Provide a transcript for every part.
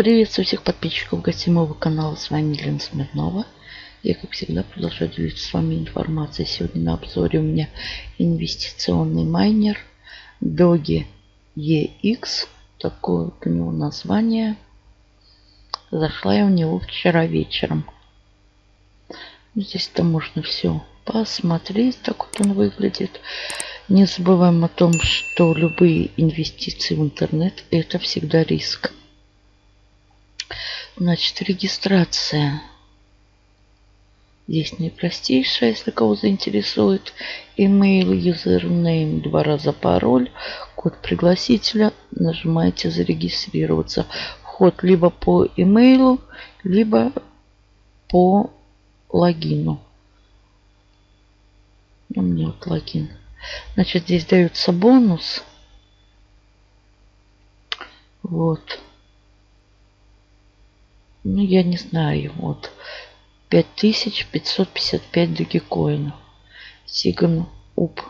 Приветствую всех подписчиков гостевого канала. С вами Елена Смирнова. Я, как всегда, продолжаю делиться с вами информацией. Сегодня на обзоре у меня инвестиционный майнер Doge EX. Такое вот у него название. Зашла я в него вчера вечером. Здесь-то можно все посмотреть. Так вот он выглядит. Не забываем о том, что любые инвестиции в интернет это всегда риск. Значит, регистрация. Здесь наипростейшая, если кого заинтересует. Email, username, два раза пароль, код пригласителя. Нажимаете зарегистрироваться. Вход либо по имейлу, либо по логину. У меня вот логин. Значит, здесь дается бонус. Вот. Ну, я не знаю. Вот. 5555 догикоинов. Сиган Уп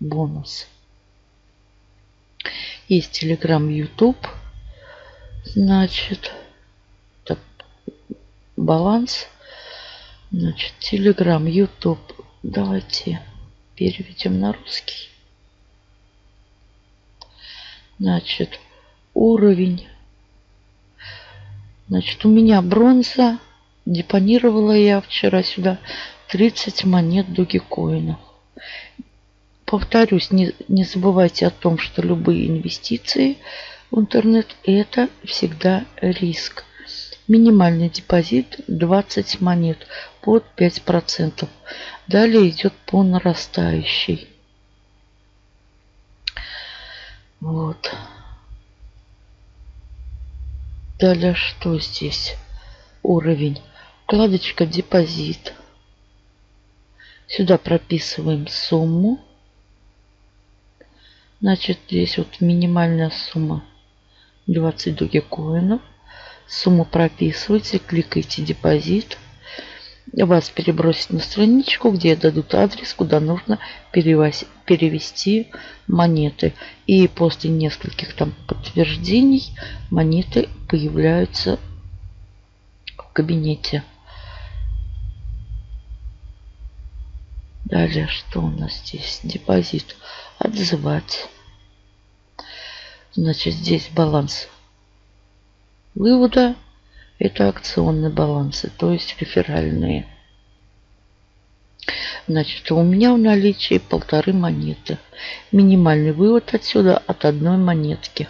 бонус. Есть Телеграм, YouTube. Значит, так, баланс. Значит, Телеграм, YouTube. Давайте переведем на русский. Значит, уровень Значит, у меня бронза. Депонировала я вчера сюда 30 монет Догикоина. Повторюсь, не, не забывайте о том, что любые инвестиции в интернет это всегда риск. Минимальный депозит 20 монет под 5%. Далее идет по нарастающей. Вот. Далее что здесь? Уровень. Вкладочка депозит. Сюда прописываем сумму. Значит, здесь вот минимальная сумма 20 догикоинов. Сумму прописываете, кликаете депозит вас перебросить на страничку, где дадут адрес, куда нужно перевести монеты. И после нескольких там подтверждений монеты появляются в кабинете. Далее, что у нас здесь? Депозит. Отзывать. Значит, здесь баланс вывода это акционные балансы, то есть реферальные. Значит, у меня в наличии полторы монеты. Минимальный вывод отсюда от одной монетки.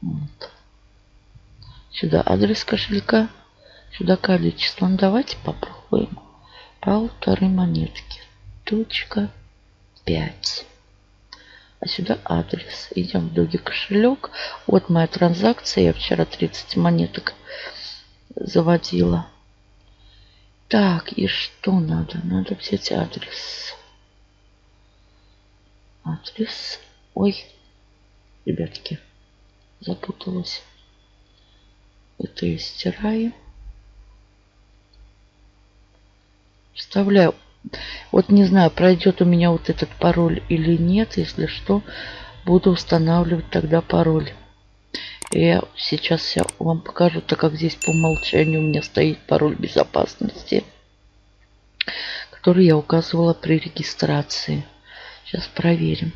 Вот. Сюда адрес кошелька. Сюда количество. Ну, давайте попробуем. Полторы монетки. Точка пять. А сюда адрес. Идем в Доги кошелек. Вот моя транзакция. Я вчера 30 монеток заводила. Так, и что надо? Надо взять адрес. Адрес. Ой, ребятки, запуталась. Это я стираю. Вставляю вот не знаю, пройдет у меня вот этот пароль или нет. Если что, буду устанавливать тогда пароль. Я сейчас я вам покажу, так как здесь по умолчанию у меня стоит пароль безопасности, который я указывала при регистрации. Сейчас проверим.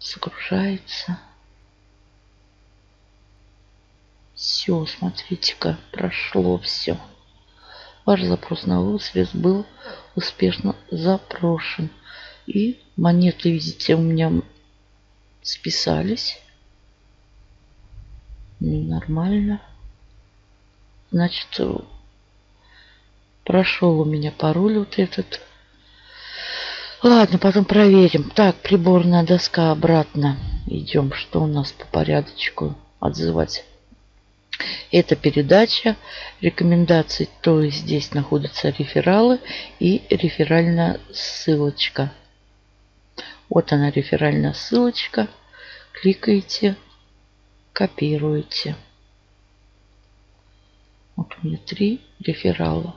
Загружается. Все, смотрите-ка, прошло все. Ваш запрос на высвет был успешно запрошен. И монеты, видите, у меня списались. Нормально. Значит, прошел у меня пароль вот этот. Ладно, потом проверим. Так, приборная доска обратно. Идем, что у нас по порядочку отзывать. Это передача рекомендаций, то есть здесь находятся рефералы и реферальная ссылочка. Вот она реферальная ссылочка. Кликаете, копируете. Вот у меня три реферала.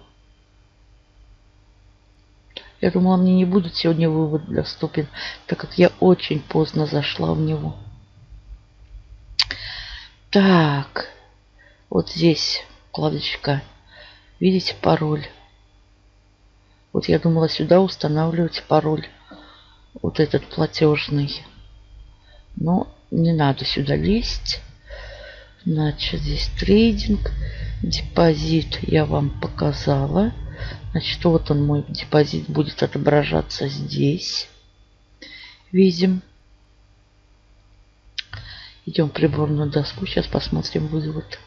Я думала, мне не будет сегодня вывод доступен, так как я очень поздно зашла в него. Так, вот здесь вкладочка. Видите пароль? Вот я думала сюда устанавливать пароль. Вот этот платежный. Но не надо сюда лезть. Значит, здесь трейдинг. Депозит я вам показала. Значит, вот он мой депозит будет отображаться здесь. Видим. Идем в приборную доску. Сейчас посмотрим вывод.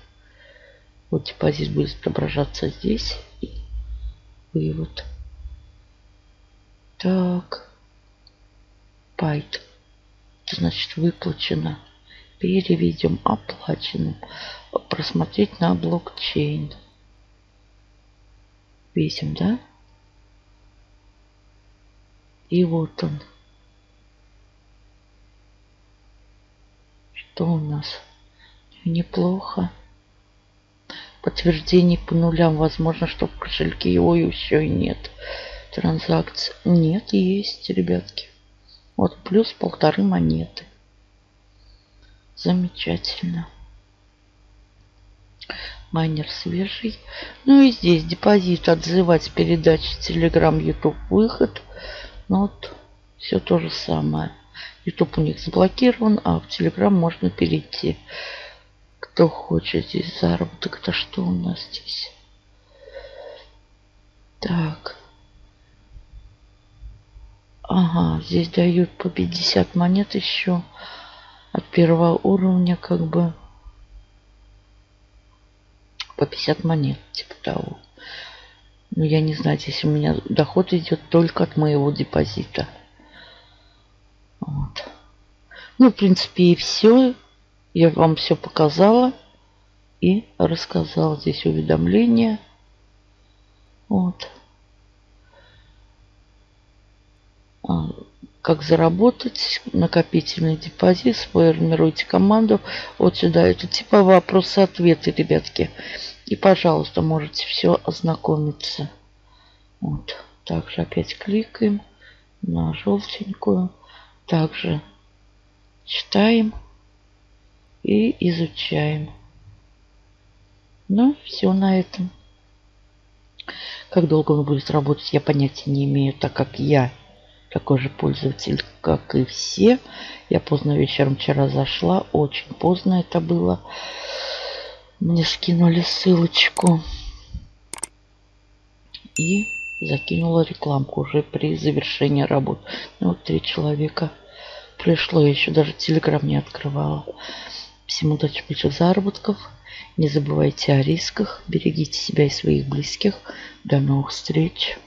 Вот депозит будет отображаться здесь. И вывод. Так. Пайт. Значит выплачено. Переведем оплаченным. Просмотреть на блокчейн. Видим, да? И вот он. Что у нас? Неплохо. Подтверждение по нулям. Возможно, что в кошельке его еще и нет. Транзакции. Нет, есть, ребятки. Вот плюс полторы монеты. Замечательно. Майнер свежий. Ну и здесь депозит отзывать передачи Telegram, YouTube, выход. Ну вот все то же самое. YouTube у них заблокирован, а в Telegram можно перейти. Кто хочет здесь заработок, это что у нас здесь? Так. Ага, здесь дают по 50 монет еще от первого уровня, как бы по 50 монет, типа того. Ну, я не знаю, здесь у меня доход идет только от моего депозита. Вот. Ну, в принципе, и все. Я вам все показала и рассказала. Здесь уведомления. Вот. А, как заработать накопительный депозит, сформируйте команду. Вот сюда. Это типа вопросы-ответы, ребятки. И, пожалуйста, можете все ознакомиться. Вот. Также опять кликаем на желтенькую. Также читаем и изучаем. Ну, все на этом. Как долго он будет работать, я понятия не имею, так как я такой же пользователь, как и все. Я поздно вечером вчера зашла, очень поздно это было. Мне скинули ссылочку. И закинула рекламку уже при завершении работы. Ну, вот три человека пришло, я еще даже телеграм не открывала. Всем удачи, больших заработков. Не забывайте о рисках. Берегите себя и своих близких. До новых встреч.